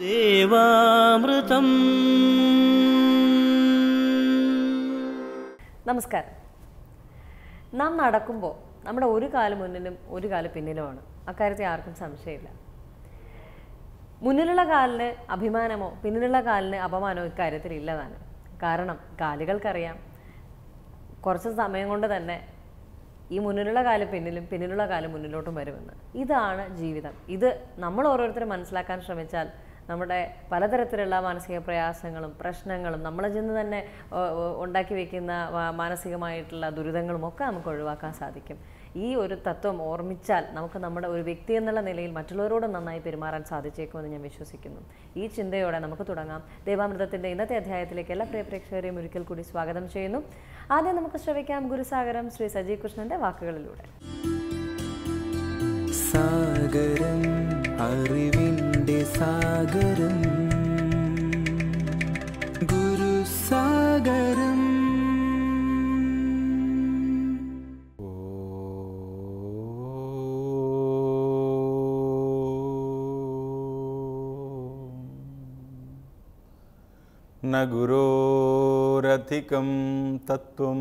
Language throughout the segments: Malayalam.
ദേവാമൃതം. നമസ്കാരം. നാം നടക്കുമ്പോൾ നമ്മുടെ ഒരു കാൽ മുന്നിലും ഒരു കാൽ പിന്നിലുമാണ്. അക്കാര്യത്തിൽ ആർക്കും സംശയമില്ല. മുന്നിലുള്ള കാലിന് അഭിമാനമോ പിന്നിലുള്ള കാലിന് അപമാനമോ ഇക്കാര്യത്തിൽ ഇല്ലതാണ്. കാരണം കാലുകൾക്കറിയാം കുറച്ച് സമയം കൊണ്ട് തന്നെ ഈ മുന്നിലുള്ള കാൽ പിന്നിലും പിന്നിലുള്ള കാൽ മുന്നിലോട്ടും വരുമെന്ന്. ഇതാണ് ജീവിതം. ഇത് നമ്മൾ ഓരോരുത്തരും മനസ്സിലാക്കാൻ ശ്രമിച്ചാൽ നമ്മുടെ പലതരത്തിലുള്ള മാനസിക പ്രയാസങ്ങളും പ്രശ്നങ്ങളും നമ്മളെ ചെന്ന് തന്നെ ഉണ്ടാക്കി വെക്കുന്ന മാനസികമായിട്ടുള്ള ദുരിതങ്ങളും ഒക്കെ നമുക്ക് ഒഴിവാക്കാൻ സാധിക്കും. ഈ ഒരു തത്വം ഓർമ്മിച്ചാൽ നമുക്ക് നമ്മുടെ ഒരു വ്യക്തി എന്നുള്ള നിലയിൽ മറ്റുള്ളവരോട് നന്നായി പെരുമാറാൻ സാധിച്ചേക്കുമെന്ന് ഞാൻ വിശ്വസിക്കുന്നു. ഈ ചിന്തയോടെ നമുക്ക് തുടങ്ങാം. ദേവാമൃതത്തിന്റെ ഇന്നത്തെ അധ്യായത്തിലേക്ക് എല്ലാ പ്രിയ പ്രേക്ഷകരെയും ഒരിക്കൽ കൂടി സ്വാഗതം ചെയ്യുന്നു. ആദ്യം നമുക്ക് ശ്രവിക്കാം ഗുരുസാഗരം ശ്രീ സജീവ് കൃഷ്ണന്റെ വാക്കുകളിലൂടെ. സാഗരം അറിവിന്റെ सागरम्। गुरुसागरम् न गुरोरथिकं तत्त्वं।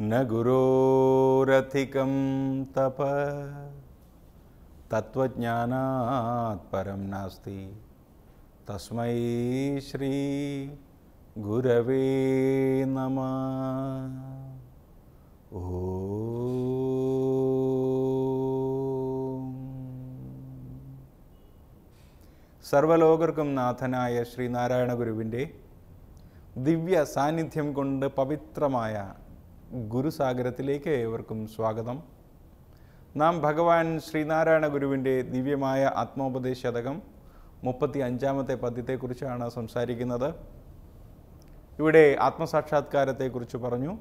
न गुरोरथिकं तप। തത്വജ്ഞാനാത് പരം നാസ്തി. തസ്മൈ ശ്രീ ഗുരവേ നമ. ഓ. സർവലോകർക്കും നാഥനായ ശ്രീനാരായണ ഗുരുവിന്റെ ദിവ്യ സാന്നിധ്യം കൊണ്ട് പവിത്രമായ ഗുരുസാഗരത്തിലേക്ക് ഏവർക്കും സ്വാഗതം. നാം ഭഗവാൻ ശ്രീനാരായണ ഗുരുവിന്റെ ദിവ്യമായ ആത്മോപദേശ ശതകം മുപ്പത്തി അഞ്ചാമത്തെ പദ്യത്തെക്കുറിച്ചാണ് സംസാരിക്കുന്നത്. ഇവിടെ ആത്മസാക്ഷാത്കാരത്തെക്കുറിച്ച് പറഞ്ഞു.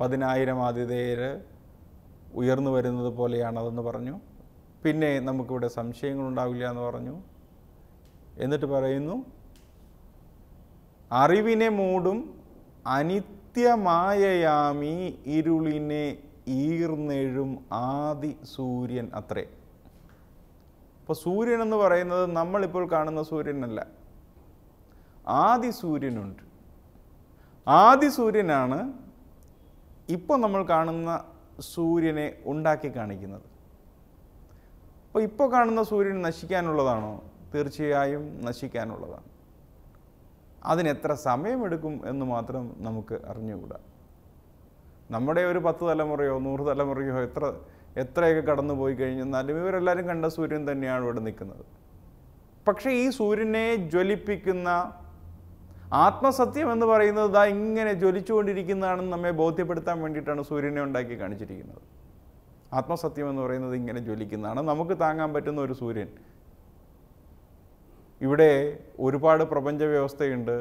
പതിനായിരം ആതിഥേയർ ഉയർന്നു വരുന്നത് പോലെയാണതെന്ന് പറഞ്ഞു. പിന്നെ നമുക്കിവിടെ സംശയങ്ങളുണ്ടാവില്ല എന്ന് പറഞ്ഞു. എന്നിട്ട് പറയുന്നു അറിവിനെ മൂടും അനിത്യമായയാമി ഇരുളിനെ ഈർന്നെഴും ആദി സൂര്യൻ അത്രേ. അപ്പോൾ സൂര്യൻ എന്ന് പറയുന്നത് നമ്മളിപ്പോൾ കാണുന്ന സൂര്യനല്ല. ആദി സൂര്യനുണ്ട്. ആദി സൂര്യനാണ് ഇപ്പോൾ നമ്മൾ കാണുന്ന സൂര്യനെ ഉണ്ടാക്കി കാണിക്കുന്നത്. അപ്പോൾ ഇപ്പോൾ കാണുന്ന സൂര്യൻ നശിക്കാനുള്ളതാണോ? തീർച്ചയായും നശിക്കാനുള്ളതാണ്. അതിനെത്ര സമയമെടുക്കും എന്ന് മാത്രം നമുക്ക് അറിഞ്ഞുകൂടാ. നമ്മുടെ ഒരു പത്ത് തലമുറയോ നൂറ് തലമുറയോ എത്ര എത്രയൊക്കെ കടന്നു പോയി കഴിഞ്ഞെന്നാലും ഇവരെല്ലാവരും കണ്ട സൂര്യൻ തന്നെയാണ് ഇവിടെ നിൽക്കുന്നത്. പക്ഷേ ഈ സൂര്യനെ ജ്വലിപ്പിക്കുന്ന ആത്മസത്യം എന്ന് പറയുന്നത് ദാ ഇങ്ങനെ ജ്വലിച്ചുകൊണ്ടിരിക്കുന്നതാണെന്ന് നമ്മെ ബോധ്യപ്പെടുത്താൻ വേണ്ടിയിട്ടാണ് സൂര്യനെ ഉണ്ടാക്കി കാണിച്ചിരിക്കുന്നത്. ആത്മസത്യം എന്ന് പറയുന്നത് ഇങ്ങനെ ജ്വലിക്കുന്നതാണ്. നമുക്ക് താങ്ങാൻ പറ്റുന്ന ഒരു സൂര്യൻ. ഇവിടെ ഒരുപാട് പ്രപഞ്ച വ്യവസ്ഥയുണ്ട്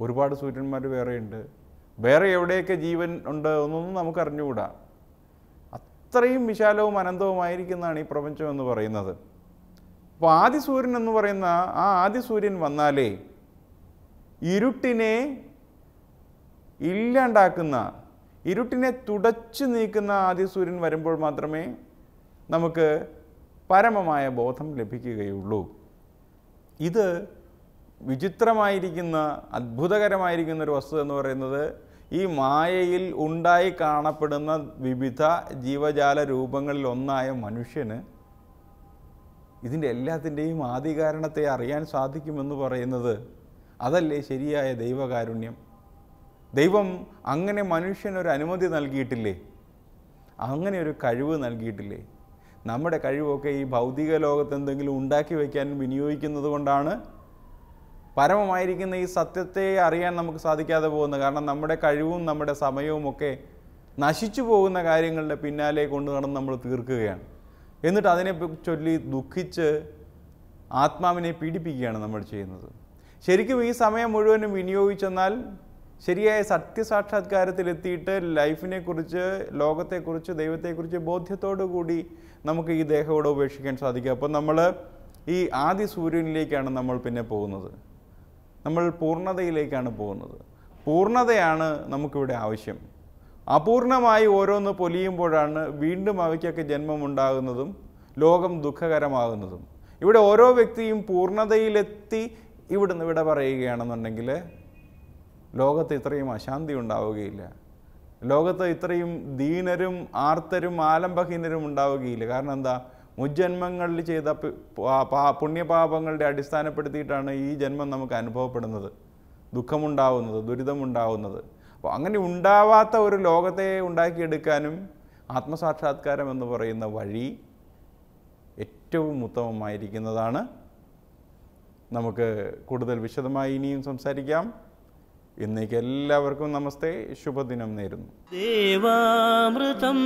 ഒരുപാട് സൂര്യന്മാർ വേറെയുണ്ട് വേറെ എവിടെയൊക്കെ ജീവൻ ഉണ്ട് എന്നൊന്നും നമുക്ക് അറിഞ്ഞുകൂടാ അത്രയും വിശാലവും അനന്തവുമായിരിക്കുന്നതാണ് ഈ പ്രപഞ്ചം എന്ന് പറയുന്നത്. അപ്പോൾ ആദിസൂര്യൻ എന്ന് പറയുന്ന ആ ആദിസൂര്യൻ വന്നാലേ ഇരുട്ടിനെ ഇല്ലാണ്ടാക്കുന്ന ഇരുട്ടിനെ തുടച്ചു നീക്കുന്ന ആദിസൂര്യൻ വരുമ്പോൾ മാത്രമേ നമുക്ക് പരമമായ ബോധം ലഭിക്കുകയുള്ളൂ. ഇത് വിചിത്രമായിരിക്കുന്ന അത്ഭുതകരമായിരിക്കുന്ന ഒരു വസ്തു എന്ന് പറയുന്നത് ഈ മായയിൽ ഉണ്ടായി കാണപ്പെടുന്ന വിവിധ ജീവജാല രൂപങ്ങളിൽ ഒന്നായ മനുഷ്യന് ഇതിന്റെ എല്ലാത്തിന്റെയും ആദികാരണത്തെ അറിയാൻ സാധിക്കുമെന്ന് പറയുന്നത് അതല്ലേ ശരിയായ ദൈവകാരുണ്യം? ദൈവം അങ്ങനെ മനുഷ്യനൊരു അനുമതി നൽകിയിട്ടില്ലേ? അങ്ങനെ ഒരു കഴിവ് നൽകിയിട്ടില്ലേ? നമ്മുടെ കഴിവൊക്കെ ഈ ഭൗതിക ലോകത്ത് എന്തെങ്കിലും ഉണ്ടാക്കി വയ്ക്കാൻ വിനിയോഗിക്കുന്നത് കൊണ്ടാണ് പരമമായിരിക്കുന്ന ഈ സത്യത്തെ അറിയാൻ നമുക്ക് സാധിക്കാതെ പോകുന്നത് കാരണം നമ്മുടെ കഴിവും നമ്മുടെ സമയവും ഒക്കെ നശിച്ചു പോകുന്ന കാര്യങ്ങളുടെ പിന്നാലെ കൊണ്ടു നടന്ന് നമ്മൾ തീർക്കുകയാണ്. എന്നിട്ട് അതിനെ ചൊല്ലി ദുഃഖിച്ച് ആത്മാവിനെ പീഡിപ്പിക്കുകയാണ് നമ്മൾ ചെയ്യുന്നത്. ശരിക്കും ഈ സമയം മുഴുവനും വിനിയോഗിച്ചെന്നാൽ ശരിയായ സത്യസാക്ഷാത്കാരത്തിലെത്തിയിട്ട് ലൈഫിനെക്കുറിച്ച് ലോകത്തെക്കുറിച്ച് ദൈവത്തെക്കുറിച്ച് ബോധ്യത്തോടു കൂടി നമുക്ക് ഈ ദേഹത്തോട് ഉപേക്ഷിക്കാൻ സാധിക്കും. അപ്പം നമ്മൾ ഈ ആദ്യ സൂര്യനിലേക്കാണ് നമ്മൾ പിന്നെ പോകുന്നത്. നമ്മൾ പൂർണതയിലേക്കാണ് പോകുന്നത്. പൂർണതയാണ് നമുക്കിവിടെ ആവശ്യം. അപൂർണമായി ഓരോന്ന് പൊലിയുമ്പോഴാണ് വീണ്ടും അവയ്ക്കൊക്കെ ജന്മമുണ്ടാകുന്നതും ലോകം ദുഃഖകരമാകുന്നതും. ഇവിടെ ഓരോ വ്യക്തിയും പൂർണതയിലെത്തി ഇവിടുന്ന് ഇവിടെ പറയുകയാണെന്നുണ്ടെങ്കിൽ ലോകത്ത് ഇത്രയും അശാന്തി ഉണ്ടാവുകയില്ല. ലോകത്ത് ഇത്രയും ദീനരും ആർത്തരും ആലംബഹീനരും ഉണ്ടാവുകയില്ല. കാരണം എന്താ? മുജ്ജന്മങ്ങളിൽ ചെയ്ത പുണ്യപാപങ്ങളുടെ അടിസ്ഥാനപ്പെടുത്തിയിട്ടാണ് ഈ ജന്മം നമുക്ക് അനുഭവപ്പെടുന്നത്. ദുഃഖമുണ്ടാവുന്നത് ദുരിതമുണ്ടാവുന്നത്. അപ്പോൾ അങ്ങനെ ഉണ്ടാവാത്ത ഒരു ലോകത്തെ ഉണ്ടാക്കിയെടുക്കാനും ആത്മസാക്ഷാത്കാരം എന്ന് പറയുന്ന വഴി ഏറ്റവും ഉത്തമമായിരിക്കുന്നതാണ്. നമുക്ക് കൂടുതൽ വിശദമായി ഇനിയും സംസാരിക്കാം. ഇന്നേക്ക് എല്ലാവർക്കും നമസ്തേ. ശുഭദിനം നേരുന്നു. ദേവാമൃതം